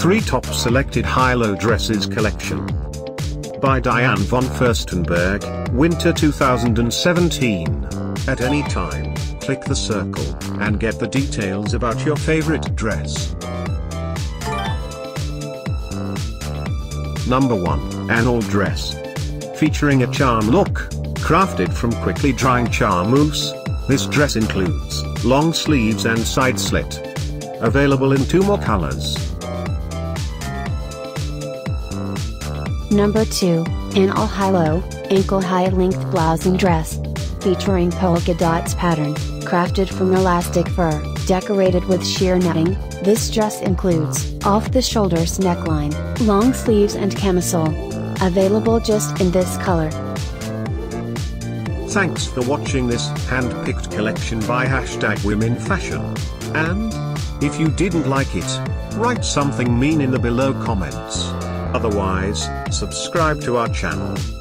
3 top selected high-low dresses collection. By Diane von Furstenberg, Winter 2017. At any time, click the circle, and get the details about your favorite dress. Number 1, An dress. Featuring a charm look, crafted from quickly drying charmeuse, this dress includes long sleeves and side slit. Available in two more colors. Number 2, An all high-low, ankle-high length blouse and dress. Featuring polka dots pattern, crafted from elastic fur, decorated with sheer netting, this dress includes off-the-shoulders neckline, long sleeves and camisole. Available just in this color. Thanks for watching this hand-picked collection by hashtag women fashion. And, if you didn't like it, write something mean in the below comments. Otherwise, subscribe to our channel.